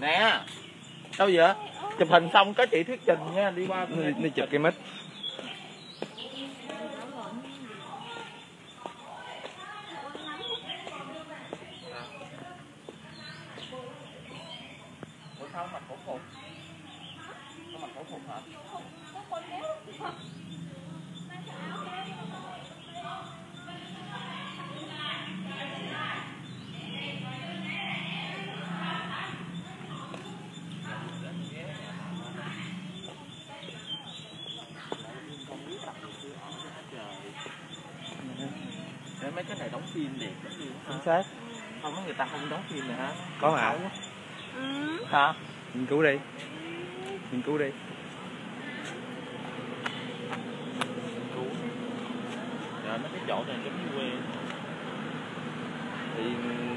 nè đâu vậy? Chụp hình xong có chị thuyết trình nha đi qua. Đi, đi chụp cái mic Ủa sao mặc cổ phục Sao mặc cổ phục hả Để mấy cái này đóng phim đẹp lắm luôn hả? chính xác. Không có người ta không đóng phim này hả? có mà. Ừ. Hả? nghiên cứu đi. Nghiên cứu đi. Cứu. Trời mấy cái chỗ này giống như quê. Thì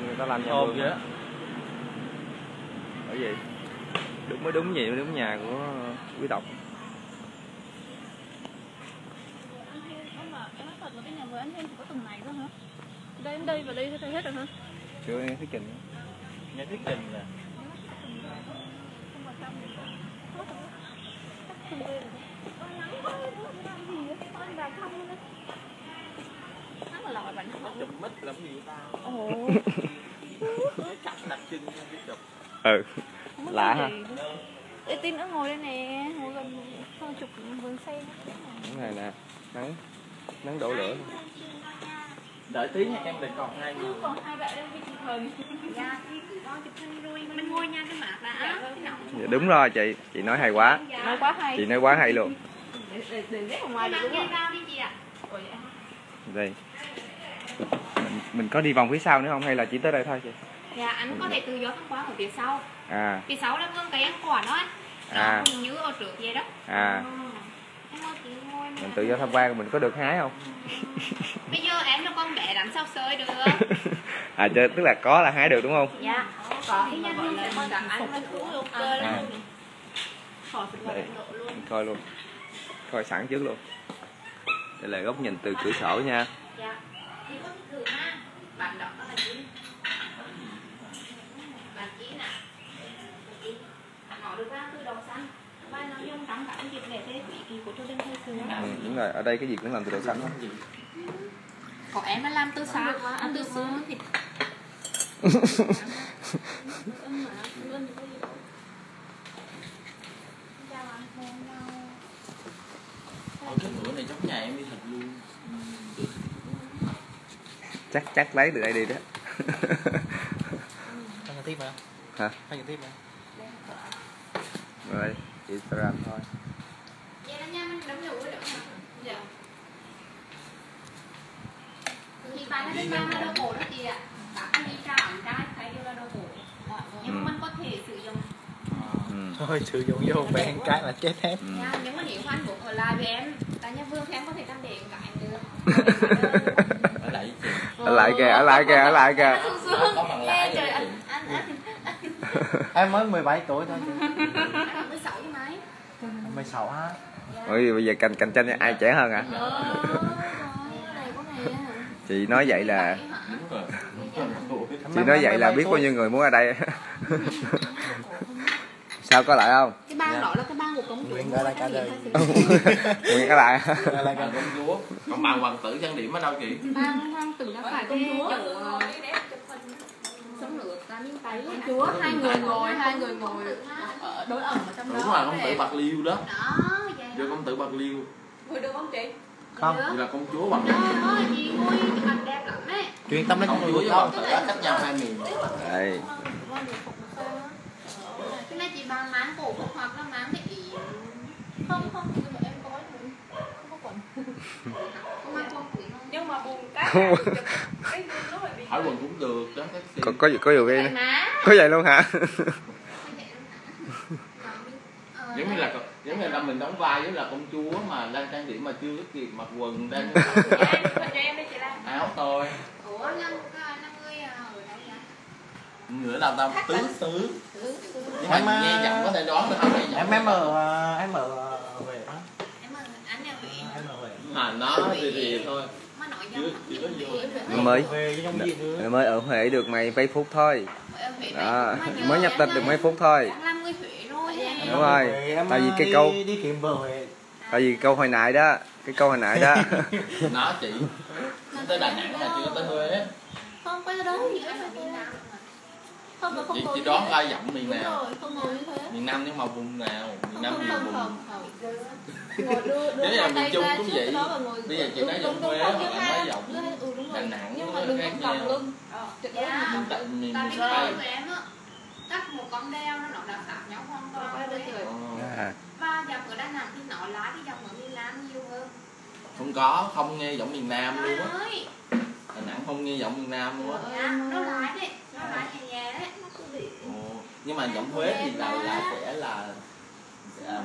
người ta làm nhà vườn vậy á bởi vậy đúng mới đúng gì mới đúng nhà của quý tộc. Anh mà em nói thật là cái nhà vườn anh Thiên chỉ có thôi hả đây đến đây và đây thấy hết rồi hả? Chưa nghe thuyết trình Nghe thuyết trình làm con Nó chụp mít lắm gì ta ồ cặp đặc trưng cái chụp. Ừ Lạ ha. nữa. Ê, tin nó ngồi đây nè ngồi gần hơn chục vườn sen. Cái này nè nắng nắng đổ lửa Đợi tí nha em để còn hai người. Còn hai bạn đang chụp hình Dạ, mình ngồi nha cái mặt là Dạ, cái nọng dạ, đúng rồi chị. Chị nói hay quá. Nói quá hay. Chị nói quá hay luôn. Ngoài được đúng không? đi chị ạ. Đây. Mình, mình có đi vòng phía sau nữa không? Hay là chỉ tới đây thôi chị? Dạ, anh có thể tự do tham quan ở phía sau. À. Phía sau là cây ăn quả đó anh À. Nó cũng như ở trước vậy đó. À Em ơi, chị ngồi nè. Mình tự do tham quan mình có được hái không? Bây giờ em là con bé làm sao sơi được. À chứ tức là có là hái được đúng không? Dạ, có cái nhân viên sẽ con ok À. lắm luôn phục vụ Đây. coi luôn. Coi sẵn trước luôn. Đây là góc nhìn từ cửa sổ nha. Dạ. Là được ra từ đầu xanh Và nó dùng trong các dịp lễ thế quý kỳ của triều đình thời xưa ừ, đúng rồi ở đây cái gì cũng làm từ đậu xanh hết Có em nó làm từ xa, ăn từ xưa luôn. Chắc chắc lấy từ đây đi đó. Ăn tiếp hả? hả? Ăn tiếp hả? rồi Instagram thôi. Vậy là nha, mình đóng dấu rồi Dạ. Thì bạn nó bên là đồ cổ đó chị ạ. Các anh đi ra ảnh trai thấy đều là đồ cổ Nhưng mình có thể sử dụng. Ừ. Thôi sử dụng vô bèn cái là chết hết. Ừ. nha Nhưng mà nếu anh buộc ở lại với em Tại nhà vương thì em có thể làm điện cả anh được. Ở lại chị. Ở lại kìa ở lại kìa ở lại kìa. Em mới 17 tuổi thôi 16 ha. Ôi bây giờ cạnh cạnh tranh ai trẻ hơn hả? Á chị nói vậy là chị nói vậy là biết bao nhiêu người muốn ở đây. Sao có lại không? Cái bang đó là cái bang của công chúa Nguyện ở lại cả đời. Nguyện Ở lại công chúa Còn bà hoàng tử trang điểm ở đâu chị? Bang hoàng tử đã phải công chúa chỗ sống lửa ta miếng tay công chúa hai người ngồi hai người ngồi ở đối ẩm ở trong đó Đúng rồi công tử Bạc Liêu đó. Đó vậy Vô công tử Bạc Liêu ngồi được không chị? Không. Vậy là công chúa Bạc Liêu Chuyên tâm đến Công con chúa với không? tử á, cách nhau hai miền. Đây. Cái này chị bằng máng cổ phục hoặc là máng cái ý. Không không nhưng mà em có không có quần. Không mang quần quỷ không? Nhưng mà buồn cái Hỏi quần cũng được đó có có có cái má có vậy luôn hả? Giống như là giống như là mình đóng vai với là công chúa mà đang trang điểm mà chưa có kịp mặc quần đang em cho em đi chị Lan. Áo thôi. Ủa năm năm người ở đây à nữa là tao tứ tứ nhưng mà Em, à, nghe giọng có thể đoán được không? Nghe giọng Em em ở em ở về đó. em ở anh Em ở về. mà nó thì thì thôi Có mới gì mới ở Huế được mấy mấy phút thôi đó mới nhập tịch được mấy phút thôi Đang làm người Huế rồi ha. Đúng rồi. Tại vì cái câu- tại vì câu hồi nãy đó cái câu hồi nãy đó nó chị tới đà nẵng mà chưa tới huế không ra đó thì phải Miền Nam mà. Không không chị chị đoán ai giọng miền nào rồi miền nam nhưng mà vùng nào miền nam nhiều vùng Nếu là miền Trung cũng vậy. và Bây giờ chị đúng, nói giọng Huế không, hoặc là nói giọng ừ. Đà Nẵng nhưng mà đừng có cầm lưng Ờ. Dạ. tại miền miền tây cắt một con đeo nó đã khác nhau hoàn toàn trời. Ờ. Và dòng ở Đà Nẵng thì nó lá cái dòng ở miền Nam nhiều hơn. không có không nghe giọng miền nam luôn á đà nẵng không nghe giọng miền nam luôn á dạ, nó lái đấy, nó lái nhẹ. Ồ, nhưng mà giọng huế thì là là sẽ là sẽ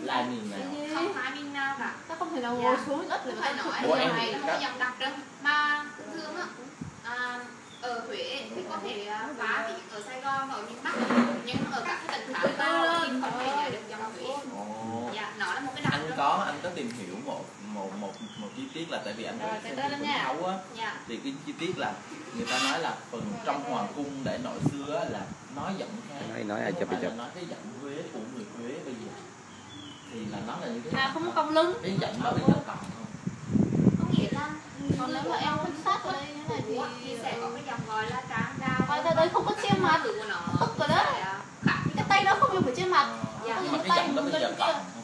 là miền nào? Không phải miền Nam cả. ta không thể nào Dạ. ngồi xuống ít mà phải nói là em này nó dòng đặc trưng. Mà thường á à, ở Huế thì có thể à, phá thì ở Sài Gòn và ở miền Bắc nhưng ở các cái tỉnh khác thì không thể được dòng Huế. Dạ nó là một cái có anh có tìm hiểu một một một một chi tiết là tại vì anh Rồi, phim lên Quỳnh nha. Thấu á dạ. thì cái chi tiết là người ta nói là phần trong hoàng cung để nội xưa á là nói giọng khác. Nói nói ai không chụp. chụp nói cái giọng huế của người huế bây giờ. Thì là nó là như thế à nào? không cong lưng. Cái giọng đó bây giờ còn không? Có nghĩa là còn nếu mà em không sát vào đây như này thì thì sẽ có cái dòng gọi là tráng đao Quay ra đây không có che mặt. nó. Tức rồi đó. cái tay đó không dùng phải trên mặt. Ờ, Dạ. nhưng mà cái giọng đó bây giờ còn không? một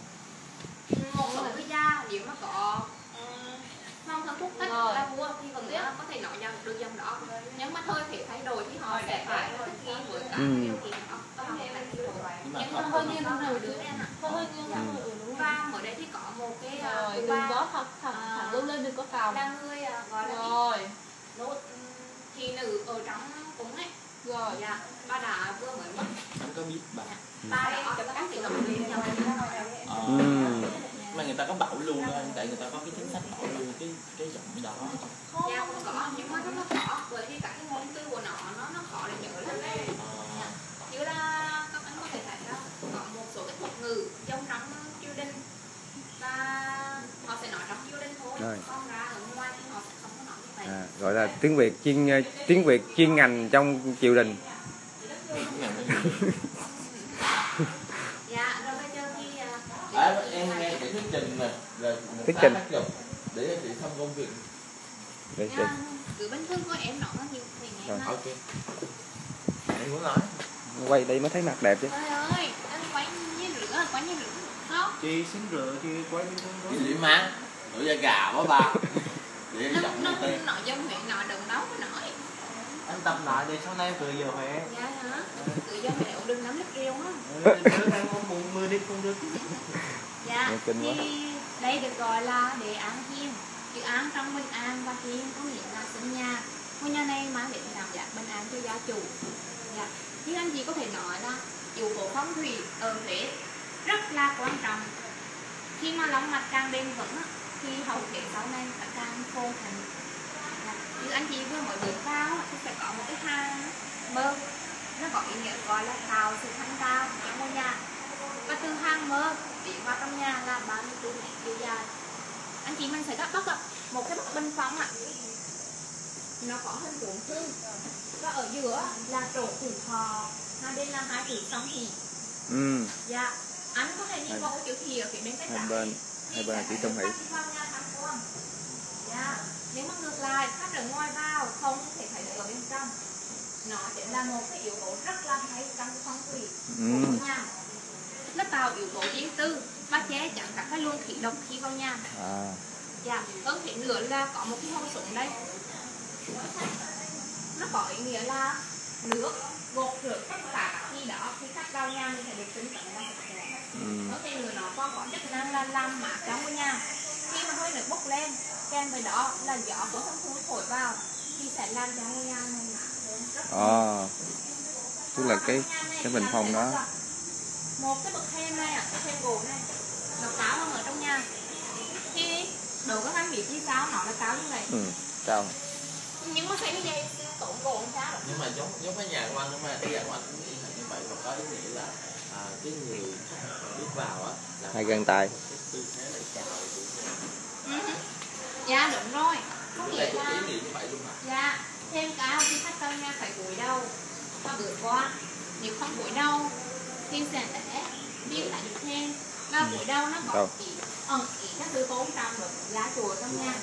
nếu mà có mong thân quốc thích là vua thì vẫn ờ, có thể nói dòng được dòng đó. Nhưng mà thôi thể thay đổi thì họ sẽ phải thích nghi với cả Ừ. điều kiện đó và họ sẽ phải thay đổi. Nhưng mà hơi nghiêng hơn em ạ hơi nghiêng ừ, và ở đây thì có một cái ờ, rồi thứ đừng ba. có thẳng thẳng lưng lên đừng có còng là người ờ, gọi là rồi. Nốt ừm, thị nữ ở trong cung ấy. Rồi. Dạ bà đã vừa mới mất. Anh có biết bà. Bà đã có các tổng liên nhau Ờ. mà người ta có bảo lưu thôi tại người ta có cái chính sách bảo lưu cái cái giọng đó. Dạ không có nhưng mà nó khó bởi vì các cái ngôn từ của nó nó nó khó để nhớ lắm. Ờ, như là các anh có thể thấy đó có một số cái thuật ngữ trong trong triều đình và họ sẽ nói trong triều đình thôi. Rồi. còn ra ở ngoài thì họ sẽ không có nói như vậy. À, gọi là tiếng việt chuyên ờ, tiếng việt chuyên ngành trong triều đình dạ rồi bây giờ thì à, À, em nghe cái thuyết trình nè rồi người Thuyết trình. để chị xong công việc. Để- nha, cứ bình thường thôi em nói nó nhiều thì nghe Rồi. mà ok. Em muốn nói. Quay đây mới thấy mặt đẹp chứ. Trời ơi anh quay như lửa quay như lửa không? Chị xin rửa chị quay cái đó. Gì má đổi da gà quá ba. Để nó giọng nó nó nói giống mẹ nói đừng nấu cái nói anh tập lại để sau này vừa giờ Huế dạ hả? Tự do mẹ đừng nắm lít riêu á Ừ, đứa em không muốn mưa đi không được. Dạ kinh quá đây được gọi là đề án hiên. Dự án trong bình an và hiên có nghĩa là sinh nhà. Ngôi nhà này mang đến cảm giác bình an cho gia chủ. Dạ nhưng anh chị có thể nói là yếu tố phong thủy ở Huế rất là quan trọng. Khi mà lòng mạch càng bền vững á, thì hậu thế sau này sẽ càng khô thành dạ. như anh chị vừa mới bước vào thì sẽ có một cái hang mơ. Nó có ý nghĩa gọi là tạo sự thanh cao trong ngôi nhà. Và từ hang mơ tiến vào trong nhà là 34 mét chiều dài anh chị mình sẽ bắt bắt gặp một cái bức bình phong ạ. Nó có hình cuộn thư và ở giữa là chỗ tử thọ hai bên là hai chữ song hỷ ừ. dạ. Anh có thể vào cái chữ hỷ ở phía bên tay hai trái bên. Hai bên chữ song hỷ dạ. Nếu mà ngược lại khách ở ngoài vào không thể thấy được ở bên trong. Nó sẽ là một cái yếu tố rất là hay trong cái phong thủy. Ừ. của nhà nó tạo yếu tố riêng tư và che chắn các cái luồng khí độc khi vào nhà. À. Dạ hơn thế nữa là có một cái hông súng đây. Nó có ý nghĩa là nước gột rửa tất cả khi đó khi khách vào nhà mình phải được tinh tấn và sạch sẽ ừ. hơn thế nữa nó còn có chức năng là làm mát trong cái nhà. Khi mà hơi nước bốc lên kèm với đó là gió của không khí thổi vào thì sẽ làm cho ngôi nhà này mát hơn rất à. Tức là cái cái bình phong đó một cái bậc thềm này ạ cái thềm gỗ này nó cao hơn ở trong nhà. Thì đồ các anh biết như sao nó là cao như vậy. Ừ. sao nhưng mà phải như vậy tổn gỗ làm sao nhưng mà giống giống cái nhà của anh nhưng mà cái nhà của anh cũng y hệt như vậy và có ý nghĩa là à, cái người bước vào á là hai găng tay. cái tư thế chào. Ừ. dạ đúng rồi. Có nghĩa là niệm như vậy luôn hả dạ thêm cả khi khách trong nha phải cúi đầu. Và bữa qua. Nếu không cúi đầu thì sẽ để biết lại được thêm. Và cúi đầu nó Đâu? ý ẩn ý nó từ bốn trăm được giá chùa trong nha.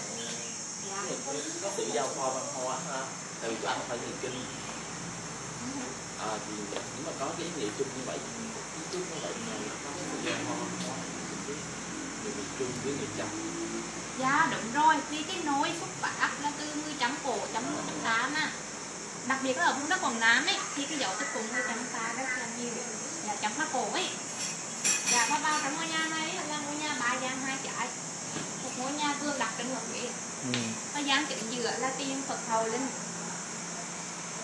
Dạ. Có sự giao thoa văn hóa ha. Vì tụi anh phải nhìn kinh. Ừ. à, thì nếu mà có cái ý nghĩa chung như vậy ý chung như vậy mà có cái sự giao thoa văn hóa thì người miền trung với người trăm Dạ đúng rồi, vì cái nối xuất phát là từ người chấm cổ, chấm cổ, chấm tám á. Đặc biệt là ở vùng đất Quảng Nam ấy, thì cái dấu tích của người chấm ta rất là nhiều. Dạ chấm phá cổ ấy Dạ và vào trong ngôi nhà này. Là ngôi nhà ba gian hai trái Một ngôi nhà vương đặt trên ngọn ghế ừ. Và gian chính giữa là tiên Phật Hầu Linh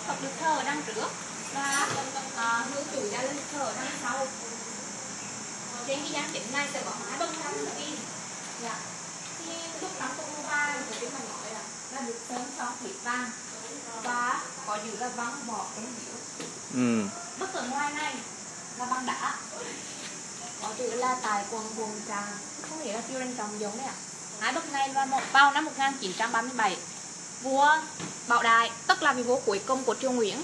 Phật được thờ ở đằng trước Và à, hướng chủ gia linh thờ ở đằng sau. Trên cái gian chính này sẽ có hai bông thánh tiên Dạ. Thì lúc năm công ba thì chúng mình gọi là là được sớm son thịt vàng và có giữ là vắng bọt trong biểu Ừ. bức tường ngoài này là bằng đá có chữ là tài quần quần trà. Có nghĩa là tiêu lên trồng giống đấy ạ. Hai bức này là một vào năm 1937 vua Bảo Đại tức là vị vua cuối cùng của triều Nguyễn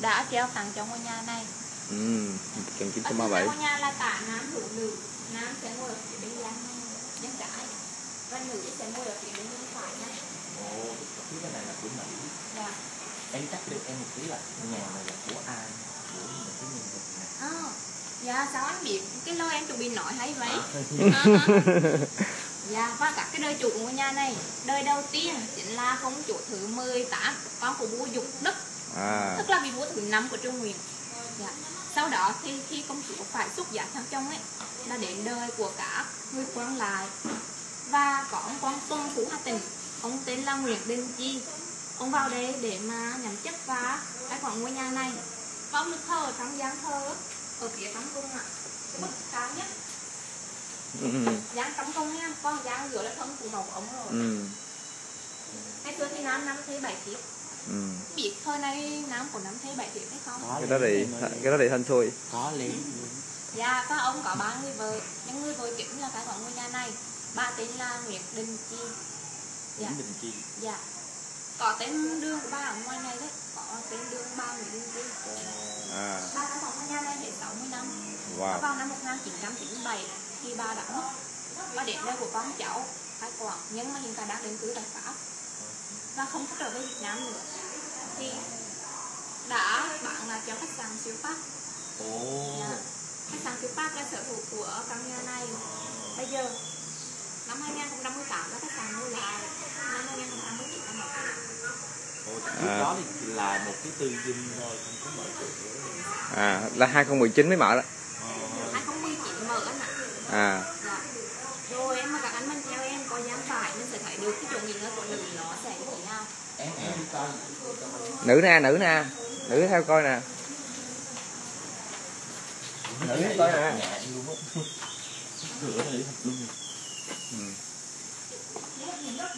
đã treo tặng cho ngôi nhà này. Ừ. ở 1937 ngôi nhà là cả nam hữu nữ. Nam sẽ ngồi ở phía bên gian gian trái. Và nữ sẽ ngồi ở phía bên bên phải nha. Ồ cái này là của mỹ dạ. Em chắc được em một tí là nhà này là của ai? Của một cái nhân vật này. À, dạ sao anh biết cái lời em chuẩn bị nói hay vậy? À, À, dạ và các cái đời chủ của ngôi nhà này đời đầu tiên chính là công chúa thứ 18 con của vua Dục Đức. À. Tức là vị vua thứ năm của Trung Nguyên dạ. sau đó thì khi công chúa phải xuất giá theo chồng ấy là đến đời của cả người quan lại. Và có ông quan tuân phú Hà Tĩnh ông tên là Nguyễn Đình Chi ông vào đây để mà nhậm chức và cai quản ngôi nhà này. Và ông được thờ trong gian thờ ở phía trong cung ạ. Cái bức cao nhất. Ừ. gian trong cung nha. Con gian giữa là thân của một ông rồi. Ừ. ngày xưa thì nam năm thế bảy thiếp Ừ. biết thời này nam của năm thế bảy thiếp hay không? Có cái đó ơi. cái đó thì hên xui. Có liền Dạ, và ông có ba người vợ. Những người vợ chính là cái của ngôi nhà này. Ba tên là Nguyệt Đình Chi. Dạ, Nguyễn Đình Chi. Dạ. Có tên đường của ba ở ngoài này đấy. Có tên đường ba Nguyệt Đình Chi à Ba đã sống ngôi nhà này hết 60 năm wow. Vào năm 1997 Khi ba đã mất. Và đến đây của con cháu Khai quảng Nhưng mà hiện tại đang định cư tại Pháp. Và không có trở về Việt Nam nữa. Thì đã bạn là cho khách sạn siêu Pháp. Ồ. Dạ. Khách sạn siêu Pháp là sở hữu của căn nhà này. Bây giờ năm 2018 là khách sạn mua lại. Năm 2019 là mở ồ lúc À. đó thì là một cái tư dinh thôi không có mở cửa à là 2019 mới mở đó Ờ, 2019 mở anh ạ à. Dạ. rồi em mà các anh mình theo em có dáng phải nên sẽ thấy được cái chỗ nghỉ ngơi của nữ nó sẽ như thế nào? Nữ nè nữ nè. Nữ theo coi nè. Nữ coi nè luôn ừ.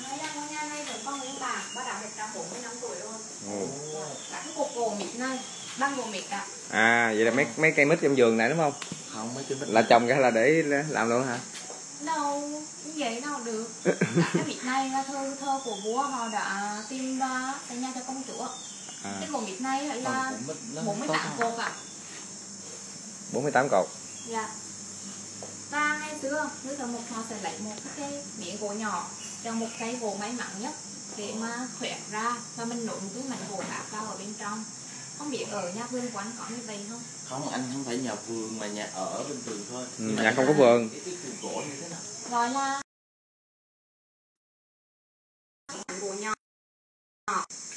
Đây là ngôi nhà này vẫn còn nguyên bản và đã 145 tuổi rồi Ồ. Dạ. Cả cái cột gỗ mịt này băng gỗ mịt ạ. À vậy là mấy mấy cây mít trong vườn này đúng không không mấy cái là trồng cái là để làm luôn hả? Đâu như vậy nào được. Cả cái mịt này là thơ thơ của vua họ đã tìm ra xây nhà cho công chúa à. Cái gỗ mịt này là nó 48 tốt cột ạ. 48 cột. Dạ. Và ngày xưa người thợ mộc họ sẽ lấy một cái miếng gỗ nhỏ trong một cây gỗ may mắn nhất để mà khoét ra và mình nối một cái mảnh gỗ khác vào ở bên trong không biết ở nhà vườn quán có như vậy không? Không anh không phải nhà vườn mà nhà ở bên tường thôi. Ừ, mà nhà không có vườn. cái cái vườn gỗ như thế nào? Gọi là gỗ nhỏ.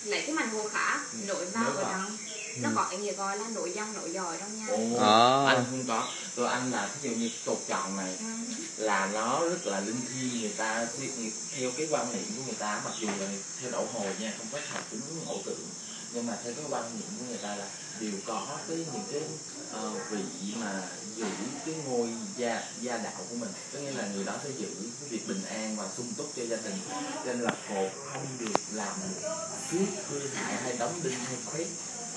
Lấy cái mảnh gỗ khác nối vào ở trong nó có cái nghĩa gọi là nối dòng nối dòi trong nhà. Ồ, Ờ. anh không có. Rồi anh là ví dụ như cột tròn này ừ. là nó rất là linh thiêng người ta theo- cái quan niệm của người ta mặc dù là theo đạo hồi nha không có thờ cúng ổ tượng nhưng mà theo cái quan niệm của người ta là đều có cái những cái ờ, vị mà giữ cái ngôi gia gia đạo của mình. Có nghĩa là người đó sẽ giữ cái việc bình an và sung túc cho gia đình. Cho nên là cột không được làm xước hư hại hay đóng đinh hay khoét.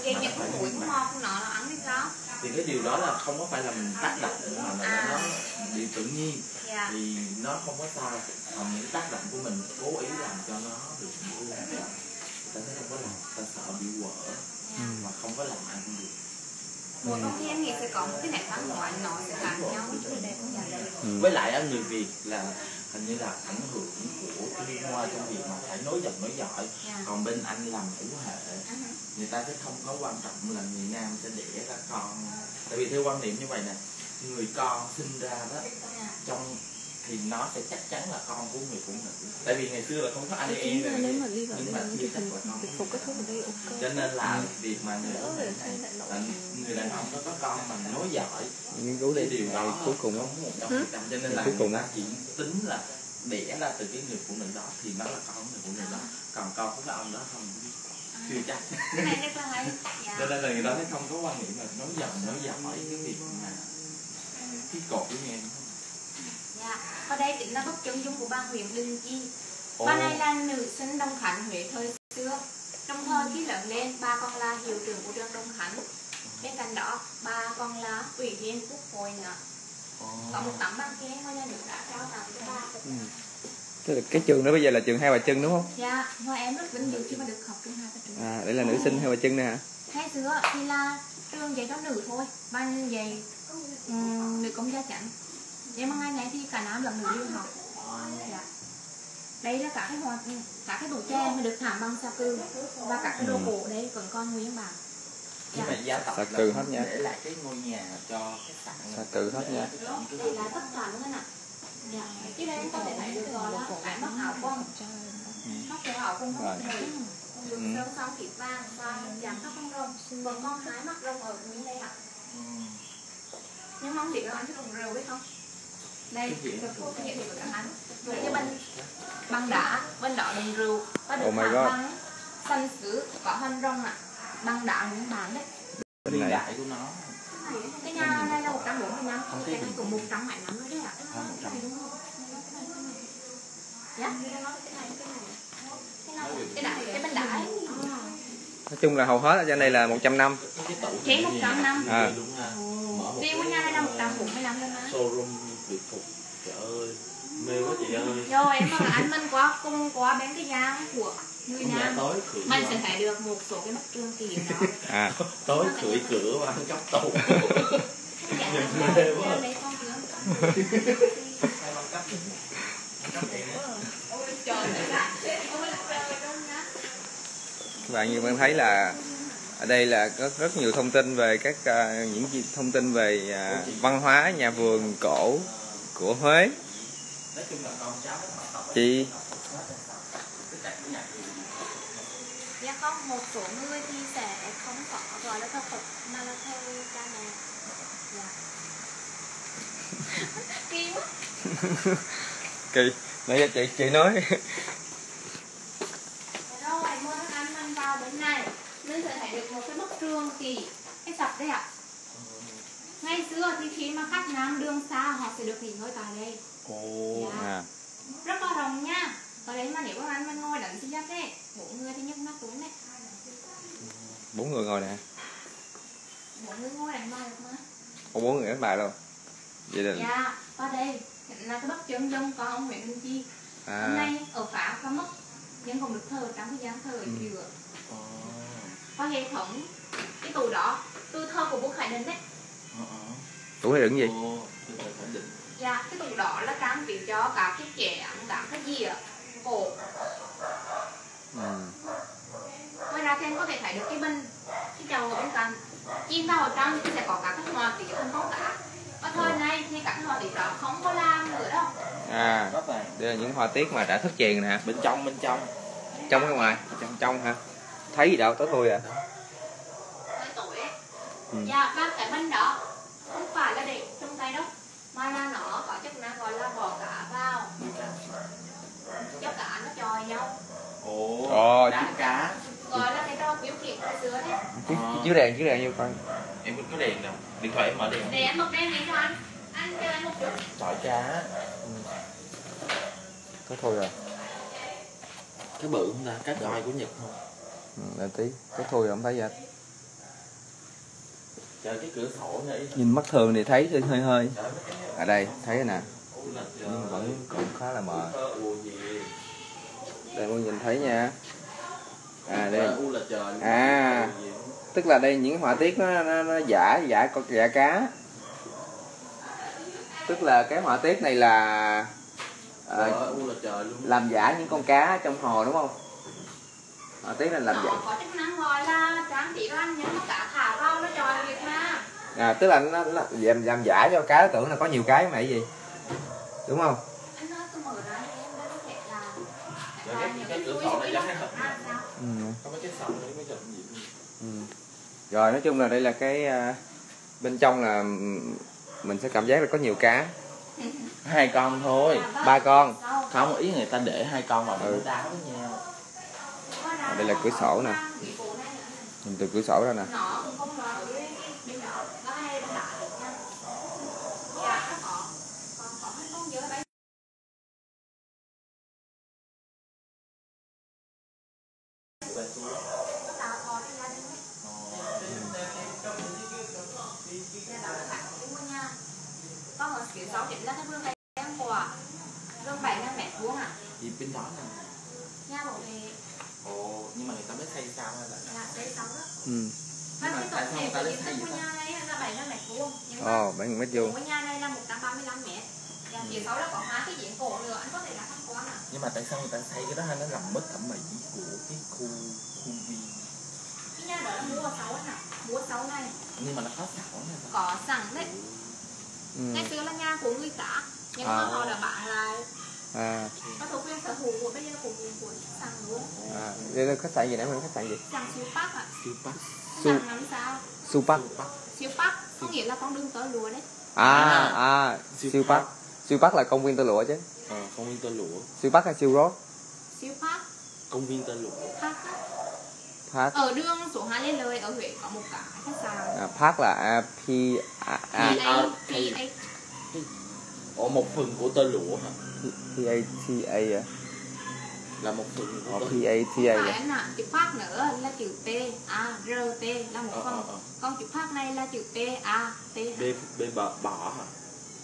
Vậy những cái mũi của mò của nó là ăn thì sao? thì cái điều đó là không có phải là mình tác động mà là nó điều tự nhiên. Dạ. thì nó không có sao còn những tác động của mình cố ý làm cho nó được vui ta sẽ không có làm ta sợ bị quở dạ. mà không có làm ăn được công ty em nghĩ sẽ có một cái nét văn hóa nó sẽ khác nhau. Dạ. ừ. với lại ở người Việt là hình như là ảnh hưởng của Trung Hoa trong việc mà phải nói giọng nói giỏi Dạ. còn bên Anh làm ngũ hệ Ừ. người ta sẽ không có quan trọng là người nam sẽ đẻ ra con tại vì theo quan niệm như vậy nè người con sinh ra đó Dạ. trong thì nó sẽ chắc chắn là con của người phụ nữ. Tại vì ngày xưa là không có anh Tôi em tính ra nếu mà đi vào nhưng đây mà là chưa chắc là con phục kết thúc ở đây ok. cho nên là việc mà người rồi là nội người đàn ông nó có con mà nói giỏi nghiên cứu cái đi điều đó cuối cùng không một trăm phần trăm cho nên là Cuối cùng chỉ tính là đẻ ra từ cái người phụ nữ đó thì nó là con người phụ nữ đó. Còn con của cái ông đó không biết chưa chắc. Cho nên là người ta sẽ không có quan niệm là nói giọng nói giỏi cái việc mà cái cột với em Dạ. Ở đây chính là bức chân dung của bà huyện Linh Chi. Bà này là nữ sinh Đông Khánh Huế thời xưa. Trong thời khi lớn lên, bà còn là hiệu trưởng của trường Đông Khánh. Bên cạnh đó, bà còn là ủy viên quốc hội nữa. Có một tấm bằng khen ngôi nhà nước đã trao tặng cho bà. Tức là cái trường đó bây giờ là trường hai bà chân đúng không Dạ, ngoài em rất vinh dự khi mà được học trong hai cái trường. à đây là nữ sinh hai bà chân nè hả Hay xưa thì là trường dạy cho nữ thôi, ban dạy um, nữ công gia chánh. Nhưng mà ngày nay thì cả nam lẫn nữ đều học. Dạ. Đây là cả cái hoa, cả cái đồ tre mà được thảm bằng sa cư và cả cái đồ cổ đây vẫn còn nguyên bản. nhưng mà gia tộc Sa là cừ hết nha. để lại cái ngôi nhà cho khách sạn Sa cừ hết nha Đây là tất cả luôn ạ. Dạ. Chứ đây có thể thấy được gọi là cái bắc ảo quân. Bắc kiểu ảo quân Rồi. Được Ừ. sơn son thịt vàng và giảm các con rồng. Vẫn con hái mắt rồng ở bên đây ạ. Ừ. Nhưng không biết là anh thích trồng rêu biết không? Đây, của bên băng đá, bên đó đồng rượu và được Oh God. bằng xanh sứ có hình rồng ạ. Băng đá những bán đấy. niên này đại của nó Cái nhà này là 140 năm, Không, cái cái này cũng 100 mấy năm rồi đấy ạ. Hơn 100. Thì đúng không? Dạ. Cái đại, cái bên đá ấy. nói chung là hầu hết ở trên đây là 100 năm cái tủ Chế này 100 năm. À. Riêng cái nhà này là 145 năm á. showroom biệt phục. Trời ơi mê quá chị ơi. Rồi em mà anh mình qua cùng qua bên cái nhà của người nhà Nam. mình sẽ thấy được một số cái bức trường kỷ đó. À. Tối khử cửa và ăn cắp tủ Dạ, Nhìn mê quá. bạn như bạn thấy là ở đây là có rất nhiều thông tin về các à, những thông tin về à, văn hóa nhà vườn cổ của Huế chị Dạ không, một số người thì sẽ không có gọi là thờ Phật mà là thờ cha mẹ. Dạ. Kỳ quá. kỳ nãy giờ chị chị nói Rồi, mời các anh mình vào bên này. Mình sẽ thấy được một cái bức trường cái sập đây ạ. Ngày xưa thì khi mà khách nam đường xa họ sẽ được nghỉ ngơi tại đây. ồ à Rất là rộng nha. Ở đấy mà nếu anh mình ngồi đánh xí giác đấy, bốn người thì nhấc mắt đúng đấy. bốn người ngồi nè Bốn người ngồi đánh bài được mà. có bốn người đánh bài luôn vậy là Dạ, ở đây là cái bức chân dung con ông Nguyễn Minh Chi. Hôm à nay ở Pháp có mất nhưng không được thờ trong thời gian thờ ở Ừ. Có hệ thống cái tù đó, từ thơ của Vũ Khải Đình đấy. gì? Ồ, tôi phải khẳng định Dạ, cái tủ đó là trang bị cho cả cái trẻ cả cái gì ạ? Cổ. Ừ. ngoài ra thêm có thể thấy được cái bình. Cái chầu ở bên cạnh. Chim vào ở trong thì sẽ có các cái hoa tiết không có cả. Ở thời này thì các cái hoa tiết đó không có làm nữa đâu. À đây là những họa tiết mà đã thất truyền nè. Bên trong bên trong. Trong hay ngoài. Trong trong hả? Thấy gì đâu tới tôi à. Ừ. dạ và cái bên đó không phải là để trong tay đâu mà là nó có chức năng gọi là bỏ cả vào. Cho cả nó tròi nhau. Ồ Ồ, đá cá. Gọi là cái trò biểu kiện hồi xưa đấy. Chiếu, chiếu đèn chiếu đèn vô coi em có đèn đâu. Điện thoại em mở đèn. Để em một đêm đi cho anh. Anh cho em một chút. Chọi cá. Tới thôi rồi. Cái bự không ta? Cá chọi của nhật không? Ừ, để tí. Tới thôi rồi không thấy gì hết trời cái cửa sổ này nhìn mắt thường thì thấy hơi hơi. Ở đây thấy nè. Nhưng vẫn còn khá là mờ. Đây mọi nhìn thấy nha. À đây. À. Tức là đây những họa tiết nó nó, nó giả giả con giả cá. Tức là cái họa tiết này là luôn. làm giả những con cá trong hồ đúng không làm chức năng gọi là tròn việc mà. À, tức là nó, nó làm, làm giả cho cá tưởng là có nhiều cái mà cái gì? Đúng không? À, ừ. Ừ. rồi nói chung là đây là cái à, bên trong là mình sẽ cảm giác là có nhiều cá. Hai con thôi. Ba con. Không ý người ta để hai con vào Ừ. đá với nhau đây là cửa sổ nè. nhìn từ cửa sổ ra nè Có một kiểu nói điểm bên nó hay bên đại được nha dạ nó có còn có mấy con dưa đấy tạo thò cho gia đình ấy. Dạ, đó là bạn của mua nha. Con ở phía sau chính là cái vườn cây ăn quả vườn bảy năm mét vuông à gì bên đó nè nha bảo vệ ồ nhưng mà người ta mới xây sao hay là là xây xong đó ừ. Mà cái tổng thể của diện tích của nhà này là 75 mét vuông nhưng mà ồ bảy mét vuông. Của nhà này là 135 mét. Và phía sau là có hai cái diện cổ nữa anh có thể là tham quan à nhưng mà tại sao người ta xây cái đó hay nó làm mất thẩm mỹ của cái khu khu viên cái nhà đó là mua sáu anh ạ. Mua sáu này nhưng mà nó có sẵn hay sao có sẵn đấy. Ừ. ngày xưa là nhà của người ta. Nhưng mà À. họ đã bán lại à, có thuộc quyền sở hữu của bây giờ của người của sẵn luôn à. đây là khách sạn gì nãy mình khách sạn gì? Sẵn siêu park ạ siêu bắc Su- làm sao siêu bắc siêu park có nghĩa là con đường tới lúa đấy à À. à Siêu siêu park siêu park là công viên tơ lụa chứ. Ờ công viên tơ lụa siêu park hay siêu road? Siêu park công viên tơ lụa park. Á. park ở đường số 2 lên lời ở Huế có một cái khách sạn. À, park là a p a. A P A P A ồ một phần của tơ lụa hả? P a t a à. Là một phần của tơ p lụa. A t a phải là anh ạ chữ park nữa là chữ P A R T là một Ờ, phần. ờ, ờ. còn chữ park này là chữ P A T b b bỏ bỏ hả?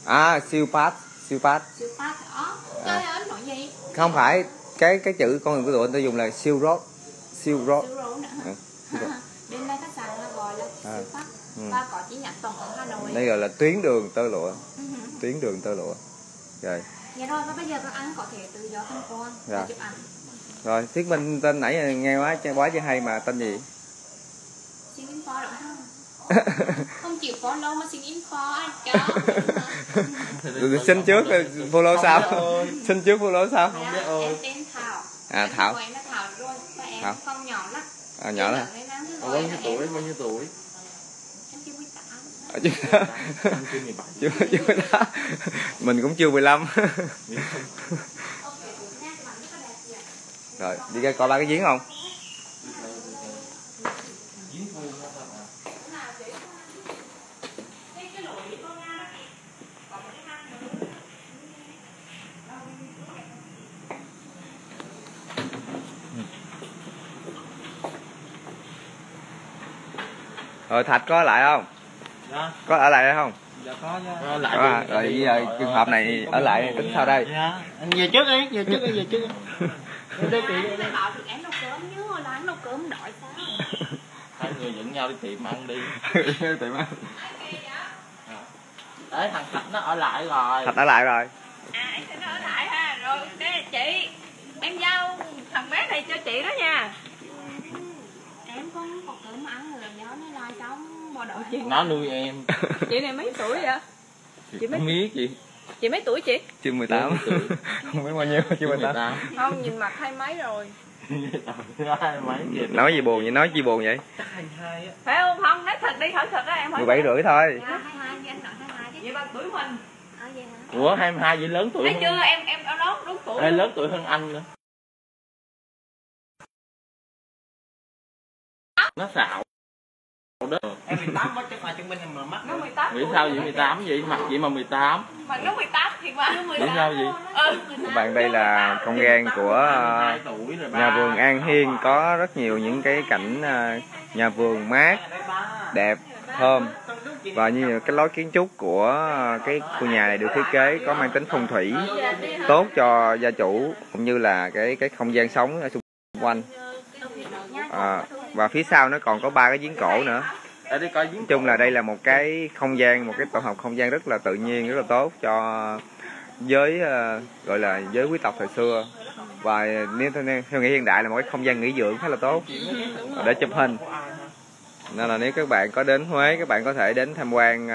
À siêu park siêu park chữ park đó À. chơi ơi nói gì? Không phải cái cái chữ con người của tụi anh tôi dùng là siêu road siêu road siêu Ừ, siêu bên đây khách sạn là gọi là À. siêu park Ừ. và có chi nhánh tổng ở Hà Nội. Đây gọi là tuyến đường tơ lụa. Ừ. tuyến đường tơ lụa. Rồi. Dạ rồi và bây giờ các anh có thể tự do tham quan Dạ. và chụp ảnh. Rồi thuyết minh tên nãy nghe quá quá chứ hay mà tên gì? Xin info đúng không không chịu follow mà xin info anh Rồi xin trước rồi follow Không ơi. xin trước follow sau Không biết ơi. em tên Thảo. À, Thảo. của em là Thảo rồi và em Thảo. con nhỏ lắm. À, nhỏ rồi bao nhiêu tuổi bao nhiêu tuổi chưa chưa chưa mình cũng chưa 15 rồi, đi ra coi ba cái giếng không? Rồi thạch có lại không? Dạ, có ở lại đây không? Dạ có chứ. Rồi, lại à, đi, rồi đi, bây giờ trường hợp này ở lại tính sao đây. Dạ, anh về trước đi, về trước đi, về trước đi. Đưa chị lại bảo được em nấu cơm hồi là nấu cơm đói sao? Hai người dẫn nhau đi tiệm ăn đi. Tiệm ăn. Đấy thằng thạch nó ở lại rồi. Thạch ở lại rồi. À em sẽ ở lại ha. Rồi ok chị. Em giao thằng bé này cho chị đó nha. Em không có cơm ăn rồi nhớ nó lại đói nó nuôi em. Chị này mấy tuổi vậy? Chị không biết chị. Chị mấy tuổi chị? Chưa 18 Chưa không biết bao nhiêu chưa 18 18 không nhìn mặt hai mấy rồi. Hai mấy nói gì buồn vậy? Nói chi buồn vậy? Hai hai phải không? Không nói thật đi hỏi thật á em hỏi 17 rưỡi thôi. Hai hai với anh nói hai hai chứ. Vậy bằng tuổi mình. À, vậy hả? Ủa 22 vậy lớn tuổi thấy hơn chưa? em em đã nói đúng tuổi Ê, lớn tuổi hơn anh nữa. Nó xạo đó. Em 18 mất chắc là chứng minh em mà mắt. nó 18 nghĩ sao vậy 18 vậy? Mặt vậy mà 18 mà nó 18 thì mà. Nó nghĩ 18 sao vậy? Ừ. Các bạn đây là con gan của 22 tuổi rồi ba. nhà vườn An Hiên có rất nhiều những cái cảnh ờ, nhà vườn mát đẹp thơm. Và như cái lối kiến trúc của cái khu nhà này được thiết kế có mang tính phong thủy tốt cho gia chủ cũng như là cái cái không gian sống ở xung quanh. À, và phía sau nó còn có ba cái giếng cổ nữa nói chung là đây là một cái không gian một cái tổ hợp không gian rất là tự nhiên rất là tốt cho giới ờ, gọi là giới quý tộc thời xưa. Và nếu theo, theo nghĩa hiện đại là một cái không gian nghỉ dưỡng khá là tốt để chụp hình. Nên là nếu các bạn có đến Huế các bạn có thể đến tham quan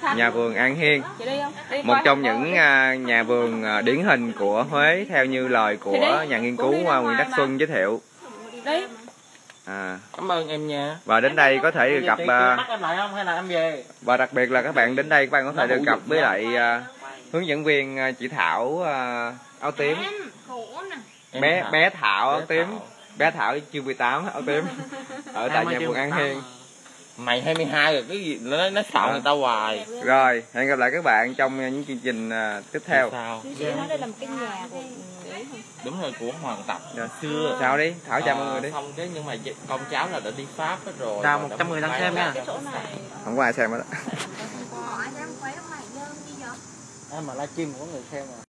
Thành. nhà vườn An Hiên. Một trong những à, nhà vườn điển hình của Huế theo như lời của nhà nghiên cứu Nguyễn Đắc Xuân giới thiệu. Đi. À, cảm ơn em nha. Và đến đây có thể được gặp à, bắt em lại không hay là em về? và đặc biệt là các bạn đến đây các bạn có thể được gặp với lại à, hướng dẫn viên à, chị Thảo à, áo tím. Em Em bé Thảo. bé Thảo áo tím. Thảo. bé Thảo chưa 18 áo tím. Ở tại nhà vườn An Hiên mày 22 rồi cái gì nó nó xạo người ta hoài. Rồi hẹn gặp lại các bạn trong những chương trình à, tiếp theo. sao? Chị nói đây là một cái nhà của đúng rồi của hoàng tộc Dạ. xưa. sao đi Thảo chào mọi Ờ, người đi. xong cái nhưng mà con cháu là đã đi pháp hết rồi. Chào Rồi đã 100 người đang xem ra nha. không có ai xem hết á. Em em mà livestream có người xem mà